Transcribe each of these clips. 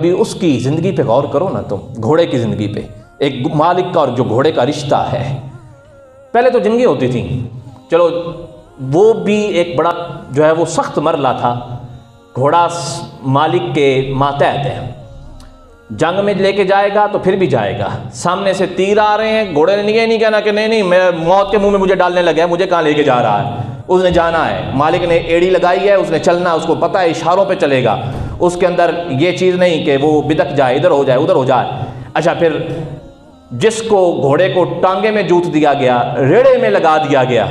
अभी उसकी ज़िंदगी पे गौर करो ना तुम, घोड़े की ज़िंदगी पे। एक मालिक का और जो घोड़े का रिश्ता है। पहले तो जंगी होती थी। चलो, वो भी एक बड़ा जो है वो सख्त मरला था। घोड़ा मालिक के मातहत है। जंग में लेके जाएगा तो फिर भी जाएगा। सामने से तीर आ रहे हैं, घोड़े ने ये नहीं कहना कि नहीं नहीं, मैं मौत के मुँह में मुझे डालने लगे मुझे कहाँ लेके जा रहा है? उसने जाना है। मालिक ने एड़ी लगाई है, उसने चलना उसको पता है, इशारों पे चलेगा। उसके अंदर ये चीज़ नहीं कि वो बिदक जाए, इधर हो जाए, उधर हो जाए। अच्छा फिर जिसको घोड़े को टांगे में जूत दिया गया, रेड़े में लगा दिया गया,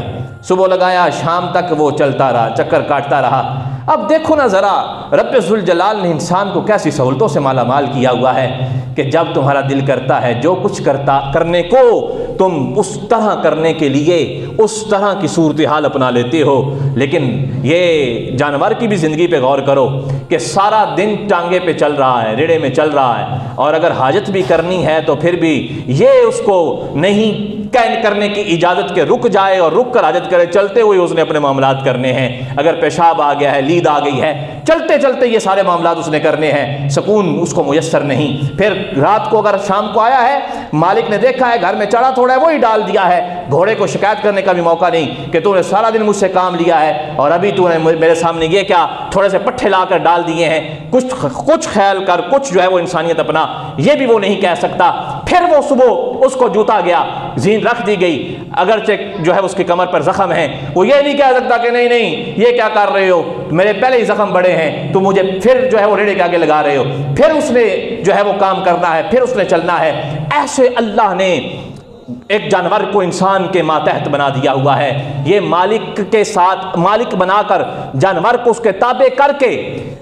सुबह लगाया, शाम तक वो चलता रहा, चक्कर काटता रहा। अब देखो ना ज़रा रब जलाल ने इंसान को कैसी सहूलतों से माला माल किया हुआ है कि जब तुम्हारा दिल करता है, जो कुछ करता, करने को तुम उस तरह करने के लिए उस तरह की सूरत हाल अपना लेते हो। लेकिन ये जानवर की भी ज़िंदगी पे गौर करो कि सारा दिन टांगे पे चल रहा है, रेड़े में चल रहा है। और अगर हाजत भी करनी है तो फिर भी ये उसको नहीं कैन करने की इजाज़त के रुक जाए और रुक कर आजत करे, चलते हुए उसने अपने मामला करने हैं। अगर पेशाब आ गया है, लीद आ गई है चलते चलते ये सारे मामला उसने करने हैं। सुकून उसको मुयसर नहीं। फिर रात को अगर शाम को आया है, मालिक ने देखा है, घर में चढ़ा थोड़ा है, वही डाल दिया है। घोड़े को शिकायत करने का भी मौका नहीं कि तूने सारा दिन मुझसे काम लिया है और अभी तूने मेरे सामने ये क्या थोड़े से पट्टे ला कर डाल दिए हैं। कुछ कुछ ख्याल कर, कुछ जो है वो इंसानियत अपना। ये भी वो नहीं कह सकता। फिर वो सुबह उसको जूता गया, जीन रख दी गई। अगर जो है उसकी कमर पर जख्म है। वो ये नहीं कह सकता कि नहीं नहीं, ये क्या कर रहे हो? मेरे पहले ही जख्म बड़े हैं तो मुझे फिर जो है वो रेड़े के आगे लगा रहे हो। फिर उसने जो है वो काम करना है, फिर उसने चलना है। ऐसे अल्लाह ने एक जानवर को इंसान के मातहत बना दिया हुआ है। ये मालिक के साथ, मालिक बनाकर जानवर को उसके ताबे करके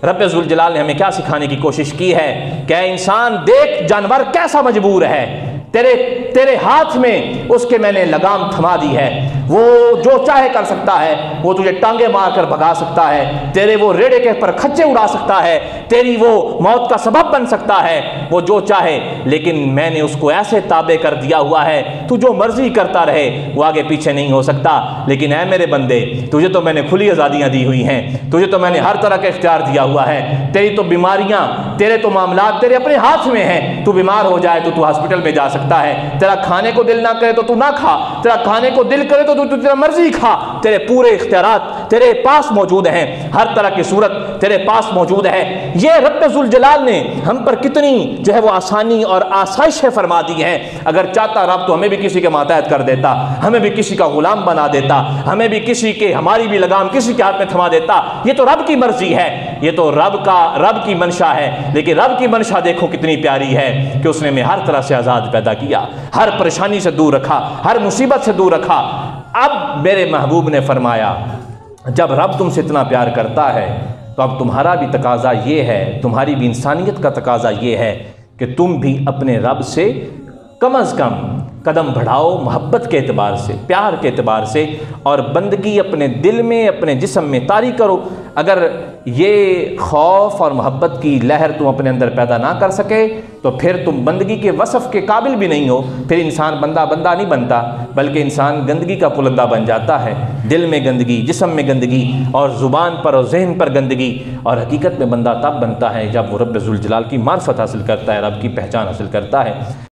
रबाल ने हमें क्या सिखाने की कोशिश की है? क्या इंसान देख जानवर कैसा मजबूर है? तेरे तेरे हाथ में उसके मैंने लगाम थमा दी है। वो जो चाहे कर सकता है, वो तुझे टांगे मार कर भगा सकता है, तेरे वो रेड़े के पर खच्चे उड़ा सकता है, तेरी वो मौत का सबब बन सकता है, वो जो चाहे, लेकिन मैंने उसको ऐसे ताबे कर दिया हुआ है, तू जो मर्ज़ी करता रहे, वो आगे पीछे नहीं हो सकता। लेकिन है मेरे बंदे, तुझे तो मैंने खुली आज़ादियाँ दी हुई हैं, तुझे तो मैंने हर तरह का इख्तियार दिया हुआ है, तेरी तो बीमारियाँ, तेरे तो मामला तेरे अपने हाथ में हैं, तू बीमार हो जाए तो तू हॉस्पिटल में जा सकता है, तेरा खाने को दिल ना करे तो तू ना खा, तेरा खाने को दिल करे तो तू तेरा मर्ज़ी खा। तेरे पूरे इख्तियार तेरे पास मौजूद हैं। हर तरह की सूरत तेरे पास मौजूद है। ये रब जलाल ने हम पर कितनी जो है वो आसानी और आसाइशें फरमा दी हैं। अगर चाहता रब तो हमें भी किसी के मातहत कर देता, हमें भी किसी का गुलाम बना देता, हमें भी किसी के, हमारी भी लगाम किसी के हाथ में थमा देता। ये तो रब की मर्ज़ी है। ये तो रब का, रब की मंशा है। लेकिन रब की मंशा देखो कितनी प्यारी है कि उसने हमें हर तरह से आज़ाद पैदा किया, हर परेशानी से दूर रखा, हर मुसीबत से दूर रखा। अब मेरे महबूब ने फरमाया, जब रब तुमसे इतना प्यार करता है तो अब तुम्हारा भी तकाजा ये है, तुम्हारी भी इंसानियत का तकाजा ये है कि तुम भी अपने रब से कम अज़ कम कदम बढ़ाओ मोहब्बत के अतबार से, प्यार के अतबार से और बंदगी अपने दिल में, अपने जिसम में तारी करो। अगर ये खौफ और मोहब्बत की लहर तुम अपने अंदर पैदा ना कर सके तो फिर तुम बंदगी के वसफ़ के काबिल भी नहीं हो। फिर इंसान बंदा बंदा नहीं बनता, बल्कि इंसान गंदगी का पुलंदा बन जाता है। दिल में गंदगी, जिसम में गंदगी और ज़ुबान पर और जहन पर गंदगी और हकीकत में बंदा तब बनता है जब वो रब जलाल की मार्फत हासिल करता है, रब की पहचान हासिल करता है।